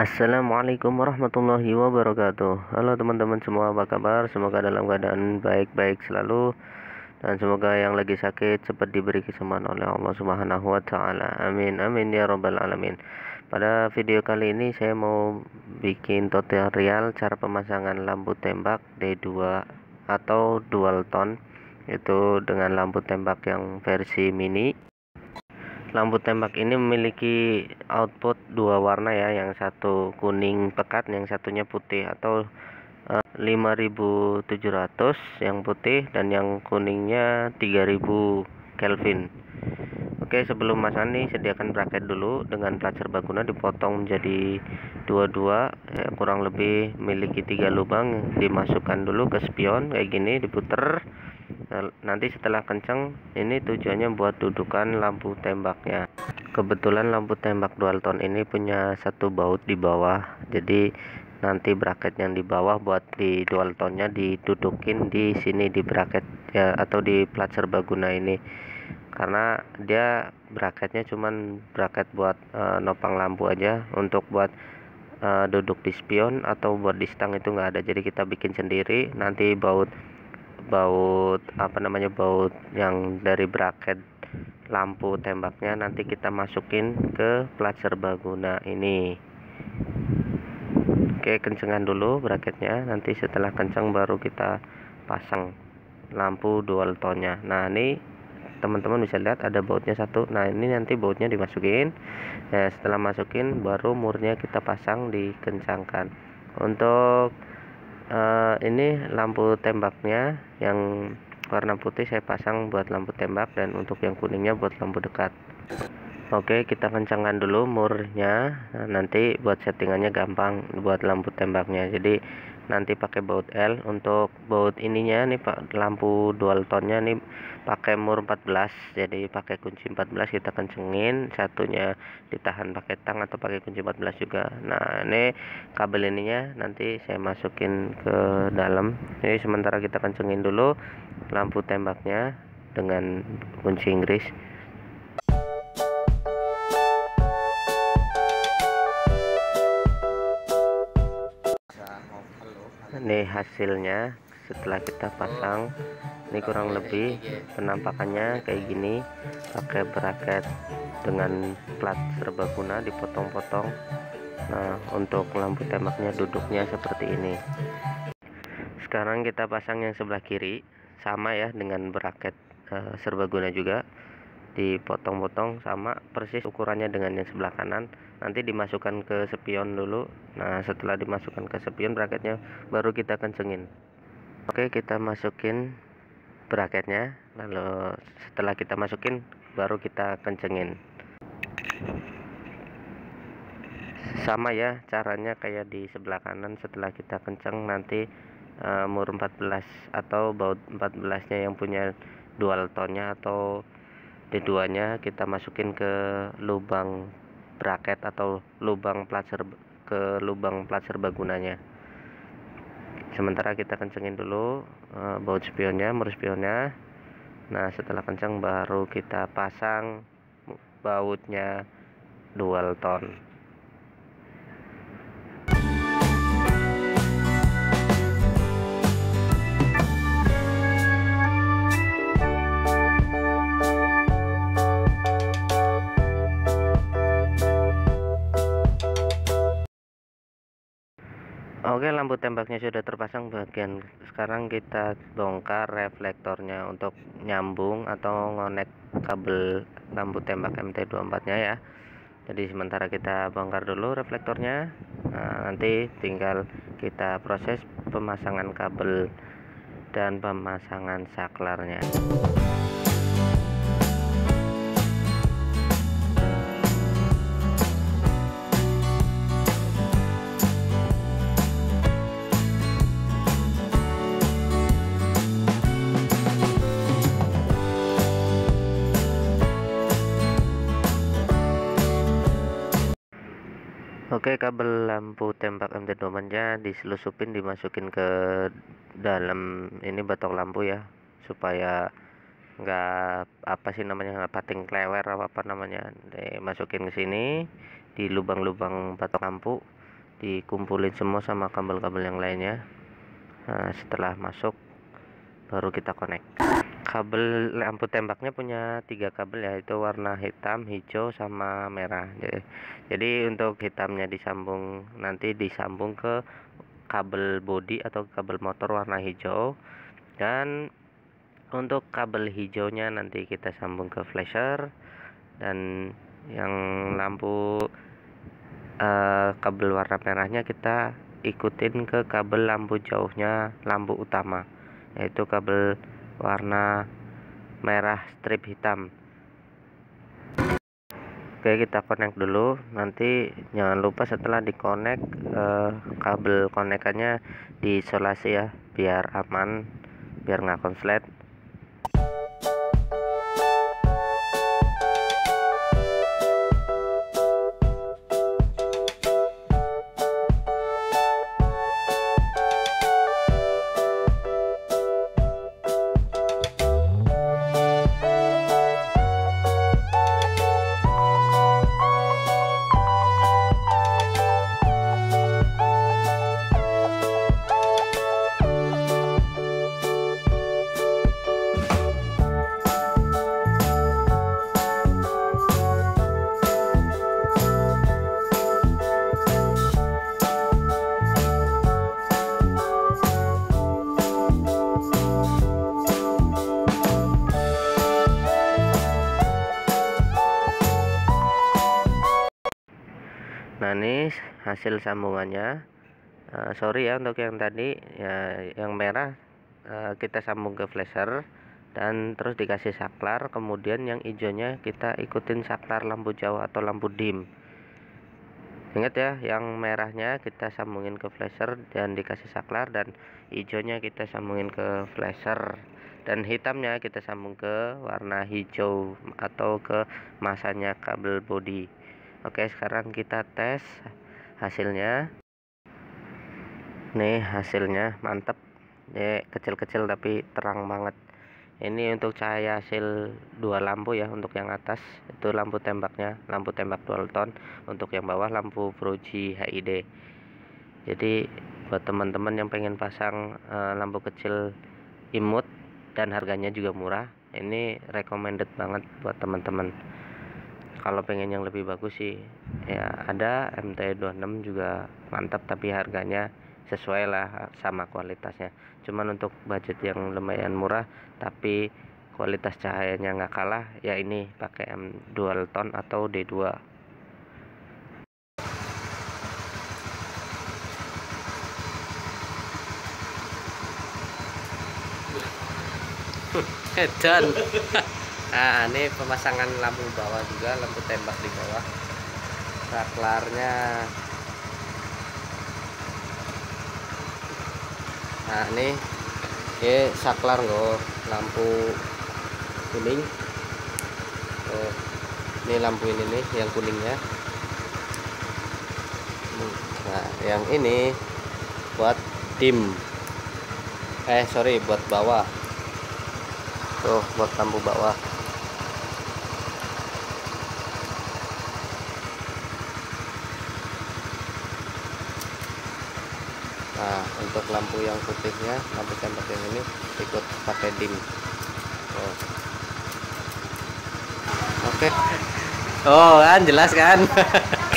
Assalamualaikum warahmatullahi wabarakatuh. Halo teman-teman semua apa kabar? Semoga dalam keadaan baik-baik selalu. Dan semoga yang lagi sakit cepat diberi kesembuhan oleh Allah subhanahu wa ta'ala. Amin amin ya rabbal alamin. Pada video kali ini saya mau bikin tutorial cara pemasangan lampu tembak D2 atau dual tone Itu dengan lampu tembak yang versi mini lampu tembak ini memiliki output dua warna ya yang satu kuning pekat yang satunya putih atau uh, eh, 5700 yang putih dan yang kuningnya 3000 Kelvin. Oke sebelum masang nih sediakan bracket dulu. Dengan plat serbaguna dipotong menjadi dua-dua ya, kurang lebih memiliki tiga lubang dimasukkan dulu ke spion kayak gini diputer Nah, nanti setelah kencang ini tujuannya buat dudukan lampu tembaknya. Kebetulan lampu tembak dual tone ini punya satu baut di bawah. Jadi nanti bracket yang di bawah buat di dual tone nya didudukin di sini di bracket ya atau di plat serbaguna ini. Karena dia bracketnya cuman bracket buat uh, nopang lampu aja untuk buat uh, duduk di spion atau buat di stang itu enggak ada. Jadi kita bikin sendiri nanti baut baut apa namanya baut yang dari bracket lampu tembaknya nanti kita masukin ke plat serbaguna ini. Oke kencengan dulu bracketnya nanti setelah kencang baru kita pasang lampu dual tone nya nah ini teman-teman bisa lihat ada bautnya satu. Nah ini nanti bautnya dimasukin. Ya setelah masukin baru murnya kita pasang dikencangkan untuk uh, ini lampu tembaknya yang warna putih saya pasang buat lampu tembak dan untuk yang kuningnya buat lampu dekat. Oke kita kencangkan dulu murnya. Nah, nanti buat settingannya gampang buat lampu tembaknya. Jadi nanti pakai baut L. Untuk baut ininya nih Pak lampu dual tone-nya nih pakai mur 14 jadi pakai kunci 14 kita kencengin. Satunya ditahan pakai tang atau pakai kunci 14 juga. Nah ini kabel ininya nanti saya masukin ke dalam. Jadi sementara kita kencengin dulu lampu tembaknya dengan kunci Inggris ini hasilnya setelah kita pasang ini kurang lebih penampakannya kayak gini pakai bracket dengan plat serbaguna dipotong-potong. Nah untuk lampu tembaknya duduknya seperti ini. Sekarang kita pasang yang sebelah kiri sama ya dengan bracket uh, serbaguna juga dipotong-potong sama persis ukurannya dengan yang sebelah kanan. Nanti dimasukkan ke spion dulu. Nah setelah dimasukkan ke spion bracketnya baru kita kencengin. Oke kita masukin bracketnya. Lalu setelah kita masukin baru kita kencengin. Sama ya caranya kayak di sebelah kanan. Setelah kita kenceng nanti uh, mur 14 atau baut 14 nya yang punya dual tone nya atau D2 nya kita masukin ke lubang bracket atau lubang plat ke lubang plat serbagunanya sementara kita kencengin dulu uh, baut spionnya mur spionnya. Nah setelah kenceng baru kita pasang bautnya dual tone Oke lampu tembaknya sudah terpasang. Bagian sekarang kita bongkar reflektornya untuk nyambung atau ngonek kabel lampu tembak MT24 nya ya. Jadi sementara kita bongkar dulu reflektornya. Nah, nanti tinggal kita proses pemasangan kabel dan pemasangan saklarnya Oke kabel lampu tembak MT24 nya diselusupin dimasukin ke dalam ini batok lampu ya supaya enggak apa sih namanya pating klewer apa apa namanya. Dimasukin ke sini di lubang-lubang batok lampu dikumpulin semua sama kabel-kabel yang lainnya. Nah, setelah masuk baru kita connect kabel lampu tembaknya punya tiga kabel ya itu warna hitam hijau sama merah. Jadi untuk hitamnya disambung nanti disambung ke kabel body atau kabel motor warna hijau. Dan untuk kabel hijaunya nanti kita sambung ke flasher. Dan yang lampu uh, kabel warna merahnya kita ikutin ke kabel lampu jauhnya lampu utama yaitu kabel warna merah strip hitam. Oke kita connect dulu. Nanti jangan lupa setelah di connect eh, kabel konekannya diisolasi ya biar aman biar nggak konslet ini hasil sambungannya. Uh, sorry ya untuk yang tadi ya yang merah uh, kita sambung ke flasher dan terus dikasih saklar. Kemudian yang hijaunya kita ikutin saklar lampu jauh atau lampu dim. Ingat ya yang merahnya kita sambungin ke flasher dan dikasih saklar dan hijaunya kita sambungin ke flasher. Dan hitamnya kita sambung ke warna hijau atau ke masanya kabel body Oke sekarang kita tes hasilnya. Nih hasilnya mantep. Ya kecil-kecil tapi terang banget. Ini untuk cahaya hasil dua lampu ya untuk yang atas. Itu lampu tembaknya lampu tembak dual tone untuk yang bawah lampu Fuji HID jadi buat teman-teman yang pengen pasang uh, lampu kecil imut dan harganya juga murah ini recommended banget buat teman-teman kalau pengen yang lebih bagus sih ya ada MT26 juga mantap tapi harganya sesuai lah sama kualitasnya. Cuman untuk budget yang lumayan murah tapi kualitas cahayanya nggak kalah ya ini pakai M dual tone atau D2 edan nah ini pemasangan lampu bawah juga lampu tembak di bawah. Saklarnya nah ini ini saklar loh lampu kuning. Oh, ini lampu ini nih yang kuningnya. Nah yang ini buat dim. Eh sorry buat bawah. Tuh buat lampu bawah nah untuk lampu yang putihnya lampu tembak yang ini ikut pakai dim oh. oke okay. oh kan jelas kan